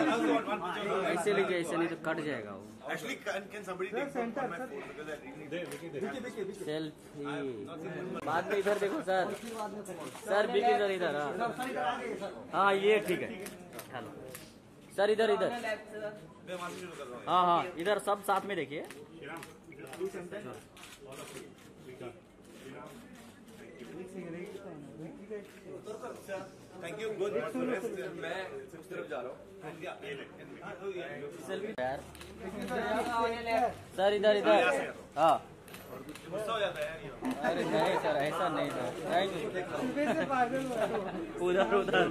ऐसे लीजिए ऐसे नहीं तो कट जाएगा वो really विक्की विक्की विक्की सेल्फी बाद में इधर देखो सर। सर बिकी सर इधर हाँ। हाँ ये ठीक है। हेलो। सर इधर इधर। left, sir. मैं वहाँ से शुरू कर रहा हूँ। हाँ हाँ इधर सब साथ में देखिए। थैंक यू गुड मैं उस तरफ़ जा रहा हूँ। यार your left. सर इधर इधर। हाँ। गुस्सा हो जाता है यार अरे नहीं सर ऐसा नहीं सर। थैंक यू से पागल हुआ उधर उधर।